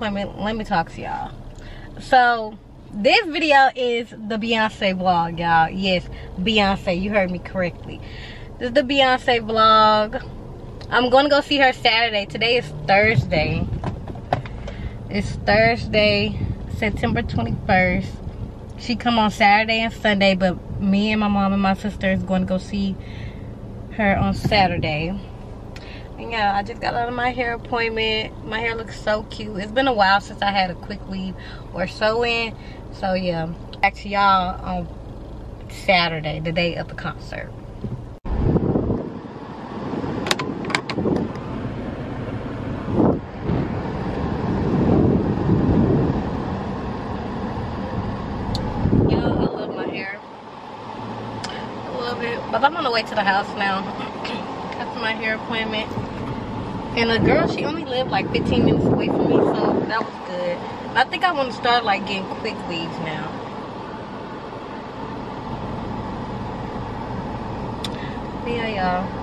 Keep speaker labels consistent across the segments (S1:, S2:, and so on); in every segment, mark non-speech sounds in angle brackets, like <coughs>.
S1: appointment. Let me talk to y'all. So this video is the Beyonce vlog, y'all. Yes, Beyonce. You heard me correctly. This is the Beyonce vlog. I'm gonna go see her Saturday. Today is Thursday. It's Thursday, September 21st. She come on Saturday and Sunday, but me and my mom and my sister is going to go see her on Saturday. And yeah, I just got out of my hair appointment. My hair looks so cute. It's been a while since I had a quick weave or sew in. So yeah, back to y'all on Saturday, the day of the concert. Yo, I love my hair. Love it. But I'm on the way to the house now. <coughs> After my hair appointment. And the girl, she only lived like 15 minutes away from me, so that was good. I think I want to start like getting quick weaves now. Yeah, y'all.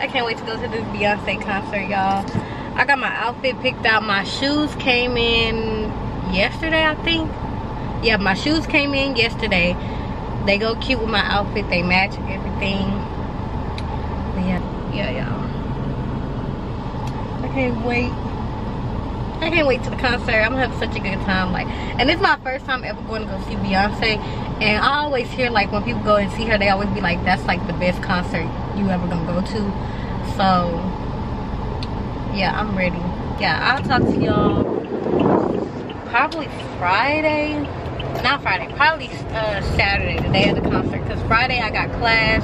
S1: I can't wait to go to this Beyonce concert, y'all. I got my outfit picked out. My shoes came in yesterday, I think. Yeah, my shoes came in yesterday. They go cute with my outfit. They match everything. Yeah, y'all. I can't wait. I can't wait to the concert. I'm gonna have such a good time. Like, and it's my first time ever going to go see Beyonce. And I always hear like when people go and see her, they always be like, "That's like the best concert you ever gonna go to." So, yeah, I'm ready. Yeah, I'll talk to y'all probably Friday. Not Friday, probably uh, Saturday, the day of the concert. Cause Friday I got class,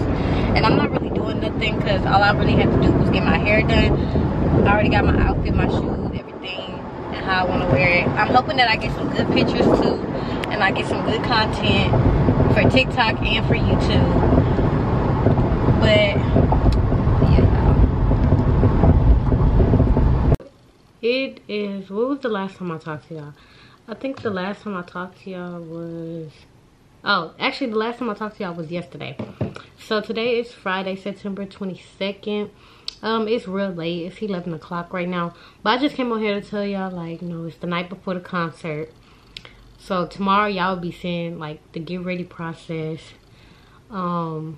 S1: and I'm not really nothing. Cause all I really had to do was get my hair done. I already got my outfit, my shoes, everything, and how I want to wear it. I'm hoping that I get some good pictures too, and I get some good content for TikTok and for YouTube. But yeah, it is. What was the last time I talked to y'all? I think the last time I talked to y'all was. Oh, actually, the last time I talked to y'all was yesterday. So today is Friday, September 22nd. Um, it's real late. It's 11 o'clock right now. But I just came on here to tell y'all, like, you know, it's the night before the concert. So tomorrow, y'all will be seeing, like, the get ready process. Um,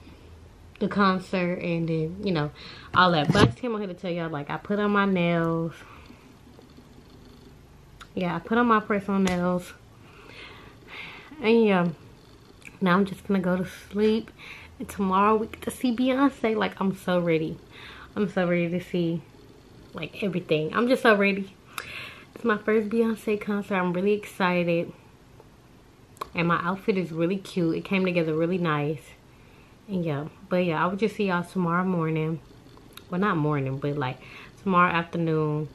S1: the concert and then, you know, all that. But I just came on here to tell y'all, like, I put on my nails. Yeah, I put on my personal nails. And yeah, now I'm just gonna go to sleep. And tomorrow we get to see Beyonce. Like, I'm so ready. I'm so ready to see, like, everything. I'm just so ready. It's my first Beyonce concert. I'm really excited. And my outfit is really cute. It came together really nice. And yeah, but yeah, I will just see y'all tomorrow morning. Well, not morning, but like tomorrow afternoon.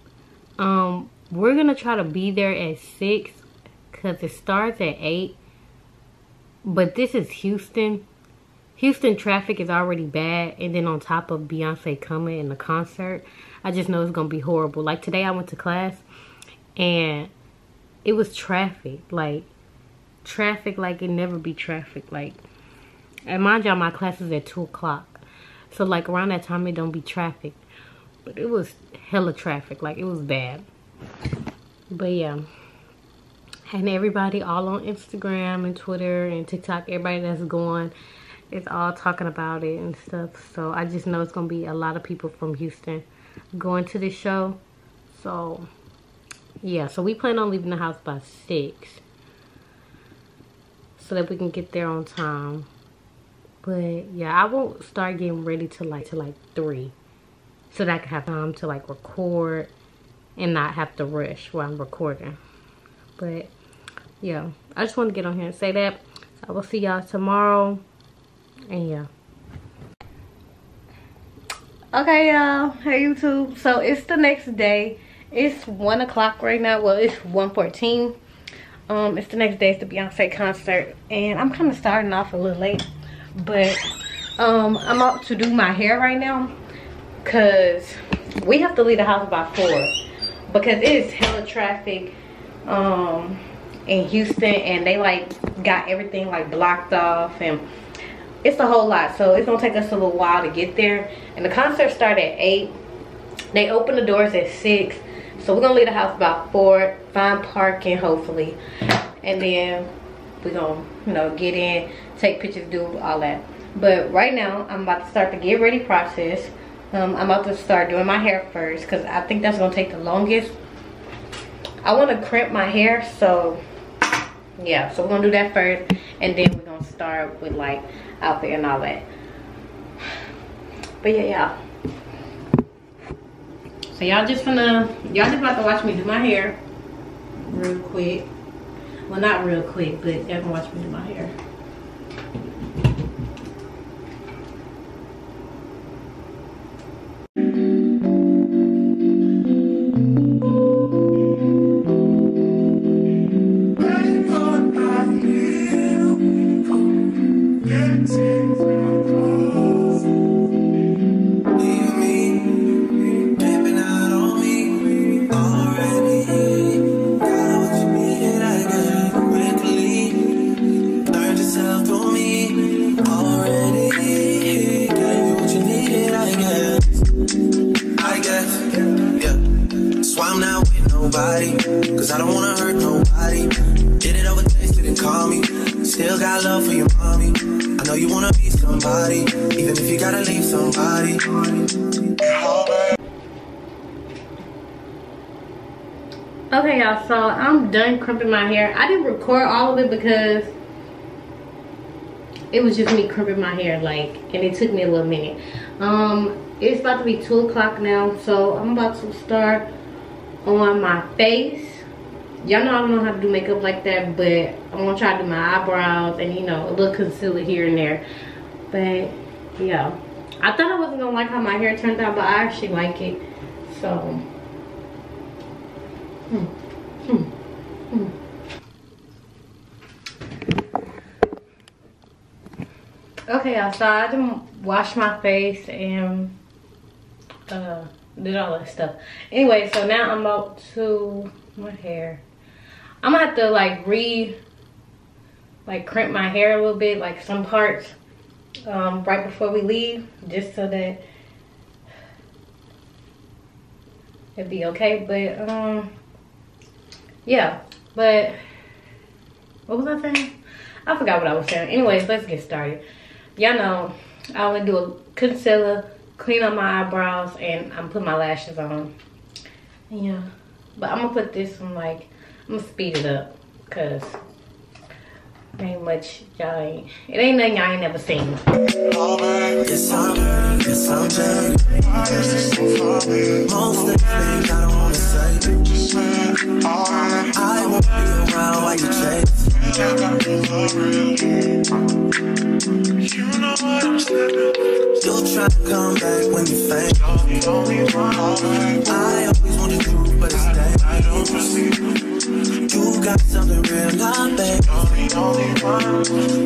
S1: Um, we're gonna try to be there at six because it starts at eight. But this is Houston. Houston traffic is already bad, and then on top of Beyonce coming in the concert, I just know it's gonna be horrible. Like today, I went to class, and it was traffic. Like traffic, like it never be traffic. Like, and mind y'all, my class is at two o'clock, so like around that time it don't be traffic. But it was hella traffic. Like it was bad. But yeah. And everybody all on Instagram and Twitter and TikTok, everybody that's going is all talking about it and stuff. So I just know it's going to be a lot of people from Houston going to this show. So yeah, so we plan on leaving the house by 6 so that we can get there on time. But yeah, I won't start getting ready to like to like 3 so that I can have time to like record and not have to rush while I'm recording. But yeah, I just want to get on here and say that. So I will see y'all tomorrow. And yeah. Okay, y'all. Hey, YouTube. So it's the next day. It's 1 o'clock right now. Well, it's 1.14. Um, it's the next day. It's the Beyonce concert. And I'm kind of starting off a little late. But um, I'm out to do my hair right now. Because we have to leave the house by 4 because it is hella traffic um in Houston and they like got everything like blocked off and it's a whole lot. So it's gonna take us a little while to get there. And the concert started at eight. They open the doors at six. So we're gonna leave the house about four, find parking hopefully. And then we're gonna, you know, get in, take pictures, do all that. But right now, I'm about to start the get ready process. Um, I'm about to start doing my hair first because I think that's gonna take the longest. I want to crimp my hair, so yeah. So we're gonna do that first, and then we're gonna start with like outfit and all that. But yeah, yeah. So y'all just gonna y'all just about to watch me do my hair real quick. Well, not real quick, but y'all can watch me do my hair. So I'm done crimping my hair. I didn't record all of it because it was just me crimping my hair, like, and it took me a little minute. Um, it's about to be 2 o'clock now, so I'm about to start on my face. Y'all know I don't know how to do makeup like that, but I'm gonna try to do my eyebrows and, you know, a little concealer here and there. But, yeah. I thought I wasn't gonna like how my hair turned out, but I actually like it. So, hmm. Okay, y'all, so I didn't wash my face and uh, did all that stuff. Anyway, so now I'm up to my hair. I'm gonna have to like re, like crimp my hair a little bit, like some parts, um, right before we leave, just so that it'd be okay. But um, yeah, but what was I saying? I forgot what I was saying. Anyways, let's get started y'all know I only do a concealer, clean up my eyebrows, and I'm putting my lashes on. Yeah, but I'm gonna put this one like, I'm gonna speed it up, cause ain't much y'all ain't, it ain't nothing y'all ain't never seen.
S2: Jaded. Most of the things I. I won't be around while you chase. You'll try to come back when you faint. I always want the truth, but it's dangerous. You got something real, not babe.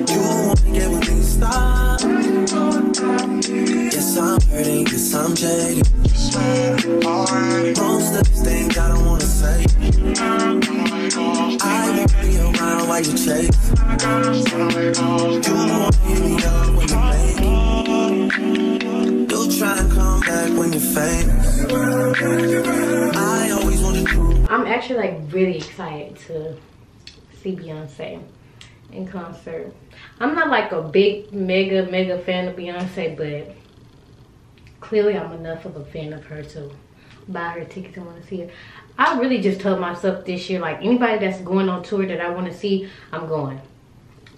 S2: You wanna get with me, stop. Yes, I'm hurting, yes, I'm jaded.
S1: I'm actually like really excited to see Beyonce in concert. I'm not like a big mega mega fan of Beyonce, but clearly I'm enough of a fan of her to buy her tickets and want to see her. I really just told myself this year, like anybody that's going on tour that I want to see, I'm going.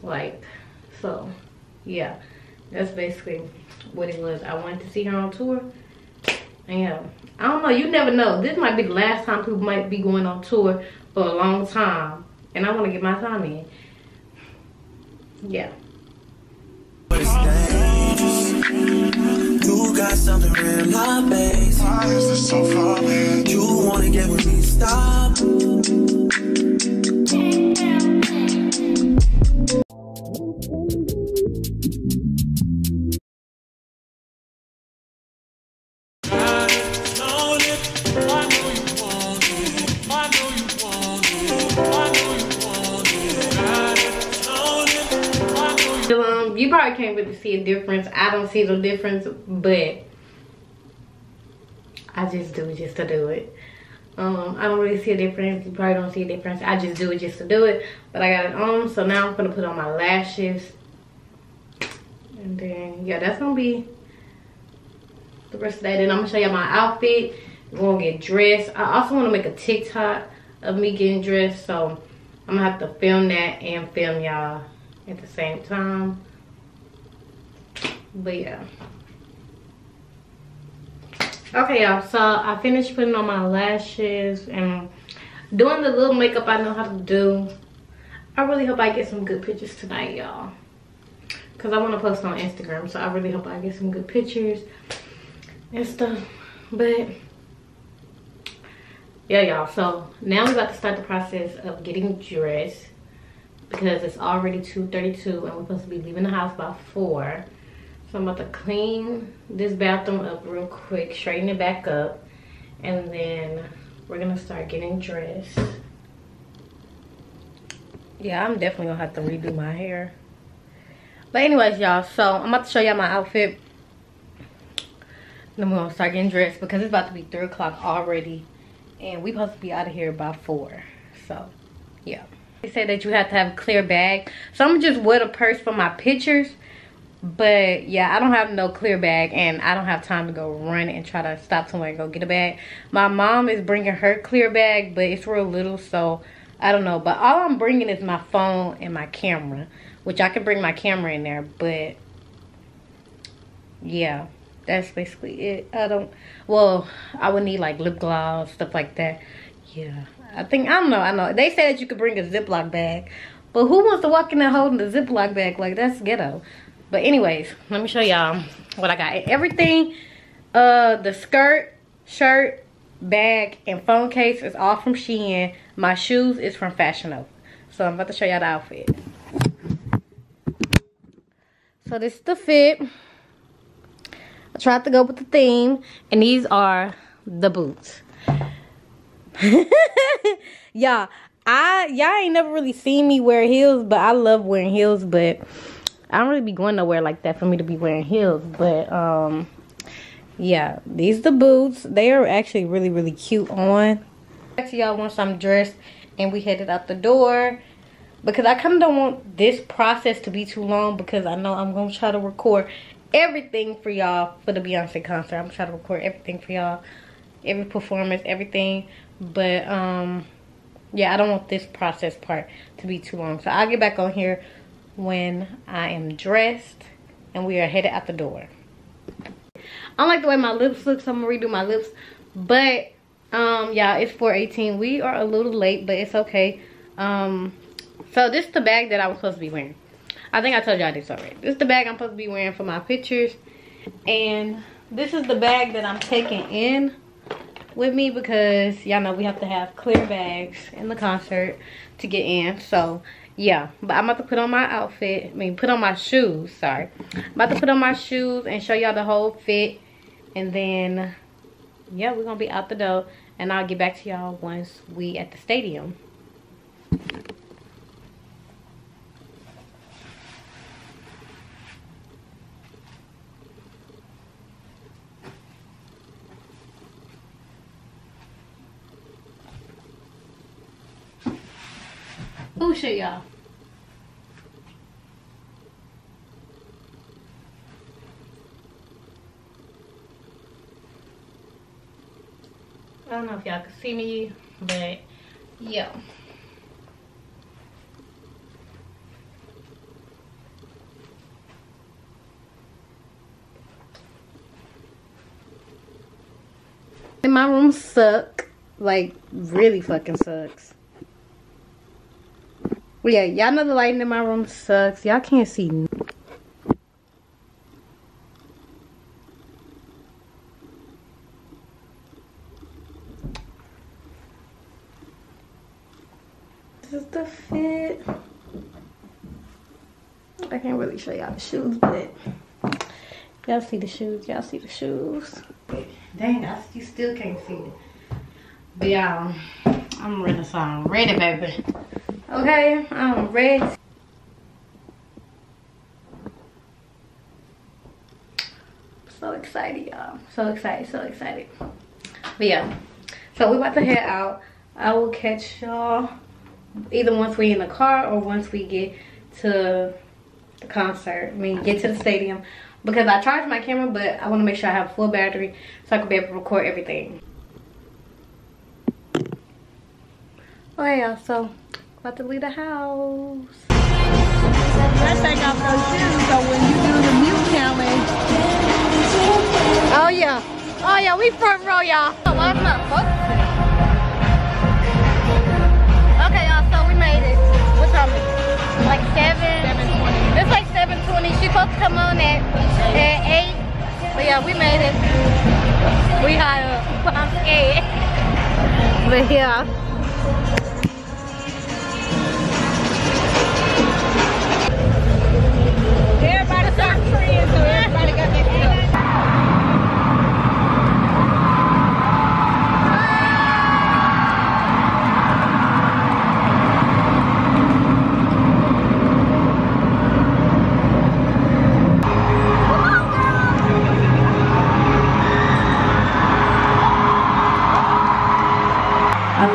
S1: Like, so yeah, that's basically what it was. I wanted to see her on tour. And yeah, I don't know. You never know. This might be the last time people might be going on tour for a long time. And I want to get my time in. Yeah.
S2: Got something real, not base. You wanna get with me, stop.
S1: You probably can't really see a difference. I don't see the difference, but I just do it just to do it. Um, I don't really see a difference. You probably don't see a difference. I just do it just to do it. But I got it on, so now I'm gonna put on my lashes. And then, yeah, that's gonna be the rest of that. And I'm gonna show you my outfit. We're gonna get dressed. I also wanna make a TikTok of me getting dressed. So I'm gonna have to film that and film y'all at the same time. But yeah. Okay, y'all. So I finished putting on my lashes and doing the little makeup I know how to do. I really hope I get some good pictures tonight, y'all. Because I want to post on Instagram. So I really hope I get some good pictures and stuff. But yeah, y'all. So now we're about to start the process of getting dressed. Because it's already 2.32 and we're supposed to be leaving the house by 4. So I'm about to clean this bathroom up real quick, straighten it back up, and then we're gonna start getting dressed. Yeah, I'm definitely gonna have to redo my hair. But anyways, y'all, so I'm about to show y'all my outfit. Then we're gonna start getting dressed because it's about to be 3 o'clock already. And we supposed to be out of here by 4. So, yeah. They said that you have to have a clear bag. So I'm just with a purse for my pictures but yeah i don't have no clear bag and i don't have time to go run and try to stop somewhere and go get a bag. My mom is bringing her clear bag but it's real little so i don't know. But all i'm bringing is my phone and my camera which i can bring my camera in there but yeah that's basically it. I don't well i would need like lip gloss stuff like that. Yeah i think i don't know i know. They said that you could bring a ziploc bag but who wants to walk in there holding a ziploc bag? Like that's ghetto but anyways let me show y'all what i got. Everything uh the skirt shirt bag and phone case is all from shein. My shoes is from fashion Nova. so i'm about to show y'all the outfit. So this is the fit. I tried to go with the theme and these are the boots. <laughs> Y'all i y'all ain't never really seen me wear heels but i love wearing heels but I don't really be going nowhere like that for me to be wearing heels. But, um, yeah, these the boots. They are actually really, really cute on. Back to y'all once I'm dressed and we headed out the door. Because I kind of don't want this process to be too long because I know I'm going to try to record everything for y'all for the Beyonce concert. I'm going to try to record everything for y'all. Every performance, everything. But, um, yeah, I don't want this process part to be too long. So I'll get back on here when I am dressed and we are headed out the door. I like the way my lips look, so I'm gonna redo my lips. But um yeah, it's 418. We are a little late, but it's okay. Um so this is the bag that I was supposed to be wearing. I think I told y'all this already. This is the bag I'm supposed to be wearing for my pictures. And this is the bag that I'm taking in with me because y'all know we have to have clear bags in the concert to get in. So yeah but i'm about to put on my outfit i mean put on my shoes sorry i'm about to put on my shoes and show y'all the whole fit and then yeah we're gonna be out the door and i'll get back to y'all once we at the stadium Oh shit, y'all. I don't know if y'all can see me, but yeah. And my room suck. Like, really fucking sucks. Well, yeah, y'all know the lighting in my room sucks. Y'all can't see. This is the fit. I can't really show y'all the shoes, but y'all see the shoes. Y'all see the shoes. Dang, I, you still can't see it. But y'all, I'm ready, so I'm ready, baby. Okay, I'm ready. So excited, y'all. So excited, so excited. But yeah, so we about to head out. I will catch y'all either once we in the car or once we get to the concert. I mean, get to the stadium because I charged my camera, but I want to make sure I have full battery so I can be able to record everything. Oh, okay, y'all, so about to leave the house.
S3: Let's take off those shoes so when you do the mute challenge.
S1: Oh yeah. Oh yeah, we front row, y'all. Oh, why is my supposed to come on at, at uh, 8. But yeah, we made it. We high up. I'm. But yeah.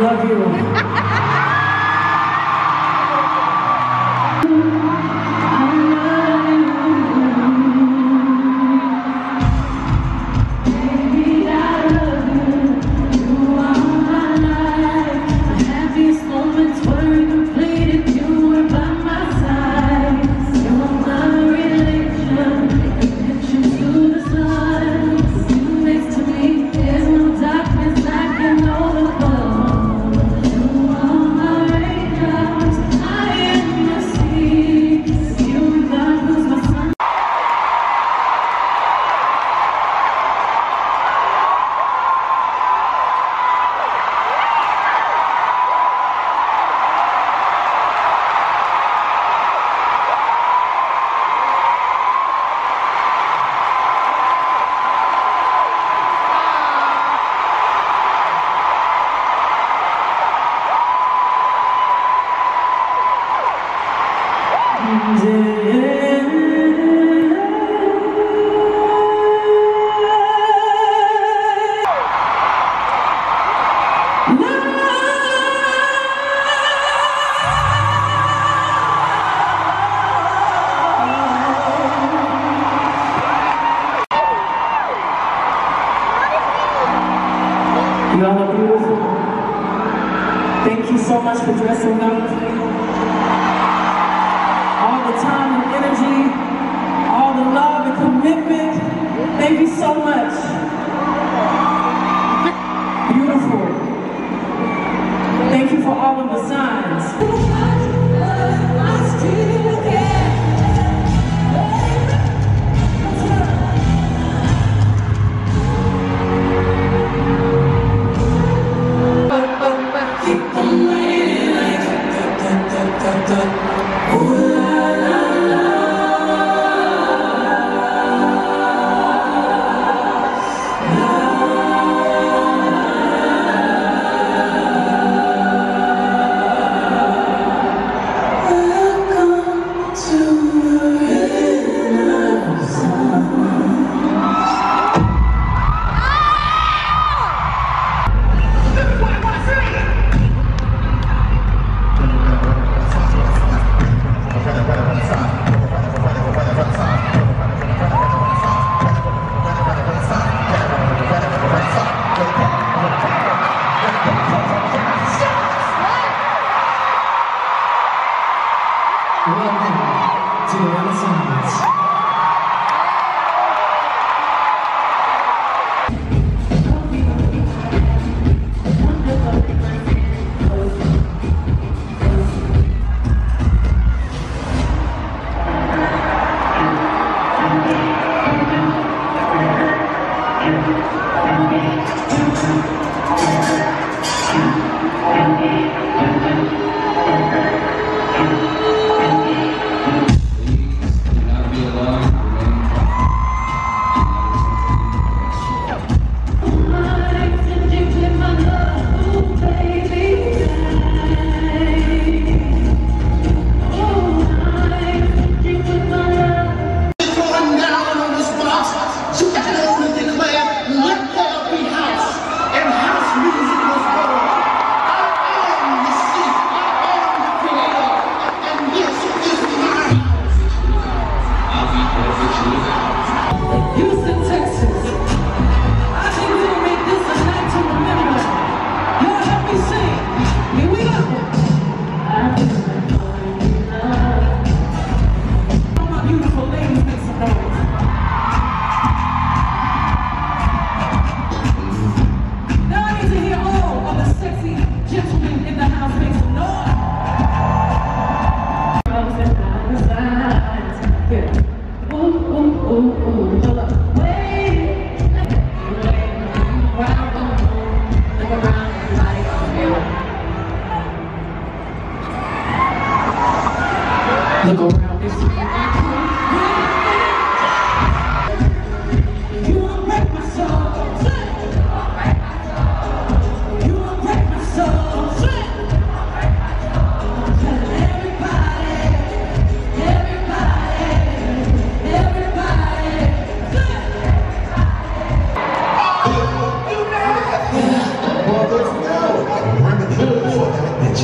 S4: Love you.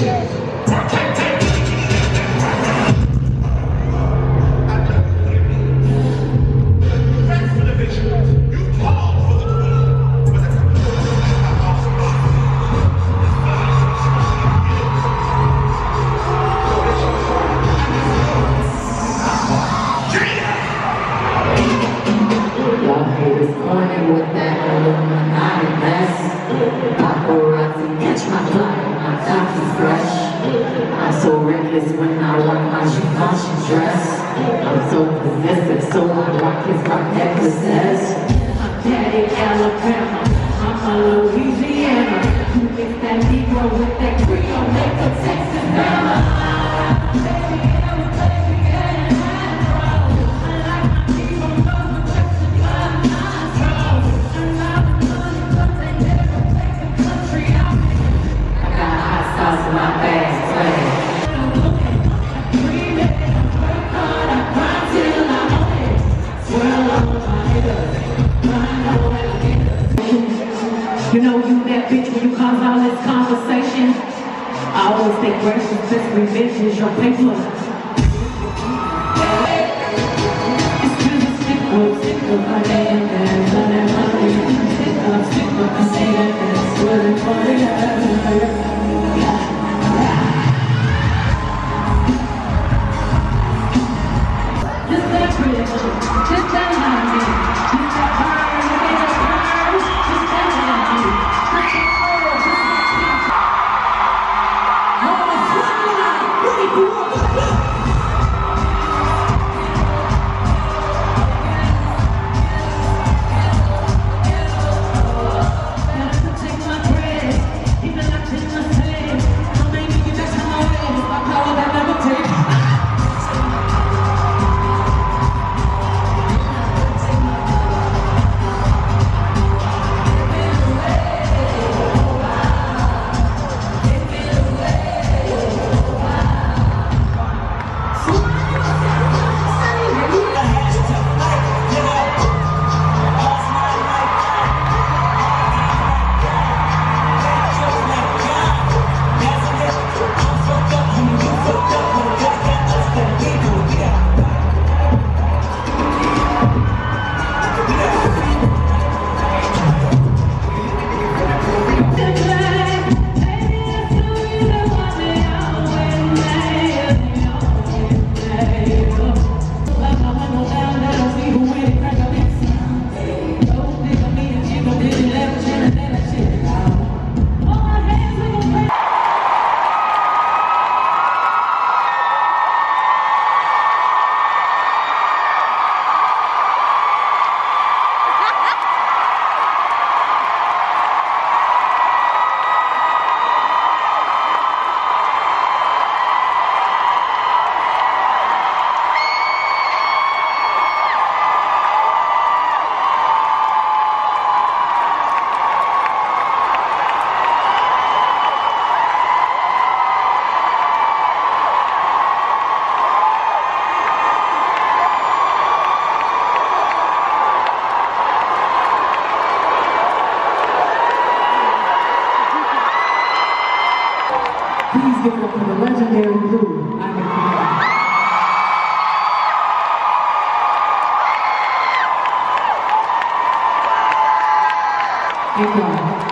S4: Y'all gracious, revenge is your paper. Thank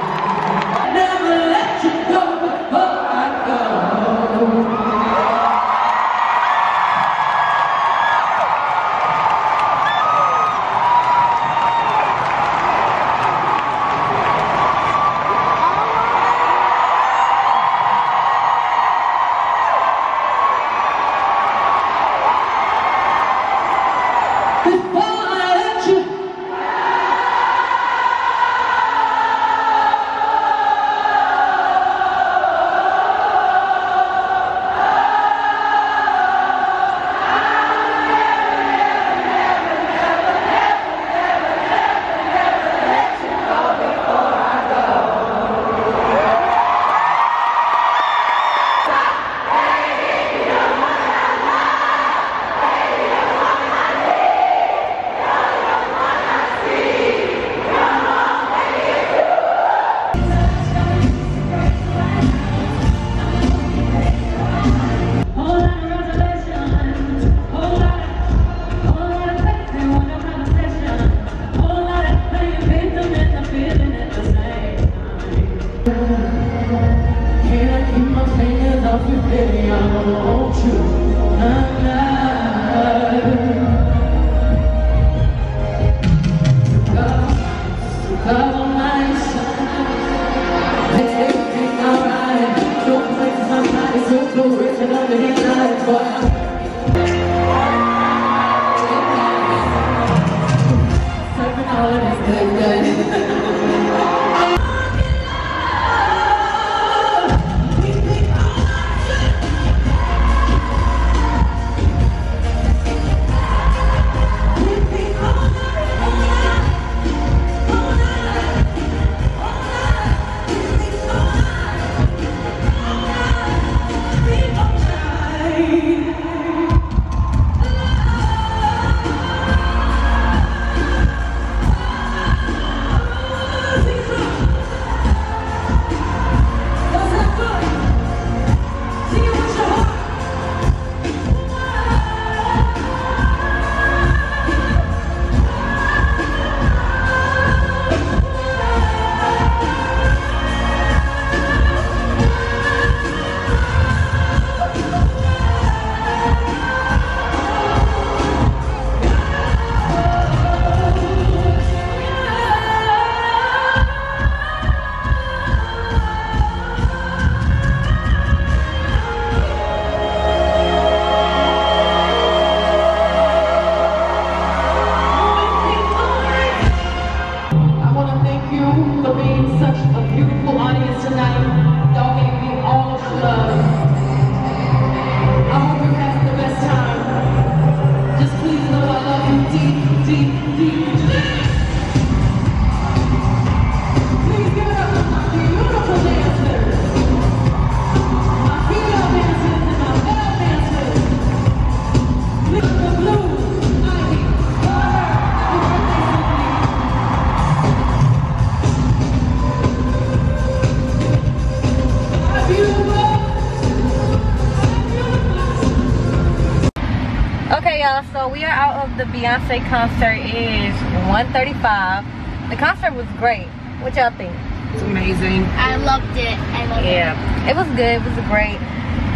S1: concert. is 1:35. The concert was great. What y'all think?
S5: It's amazing.
S6: I loved it. I loved
S1: Yeah, it was good. It was great.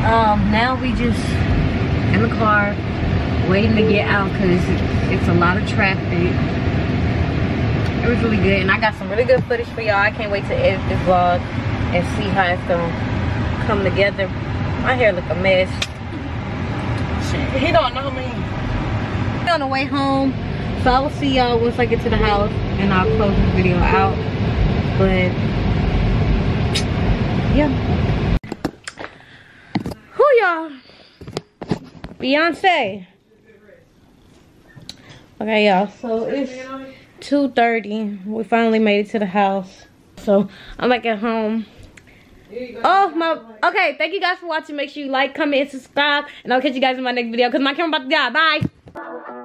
S1: Um, now we just in the car waiting to get out because it's a lot of traffic. It was really good, and I got some really good footage for y'all. I can't wait to edit this vlog and see how it's gonna come together. My hair look a mess.
S5: He don't know me.
S1: On the way home so i will see y'all once i get to the house and i'll close this video out but yeah who y'all beyonce okay y'all so it's 2:30. we finally made it to the house so i'm back at home Oh my okay, thank you guys for watching. Make sure you like, comment, and subscribe. And I'll catch you guys in my next video because my camera about to die. Bye.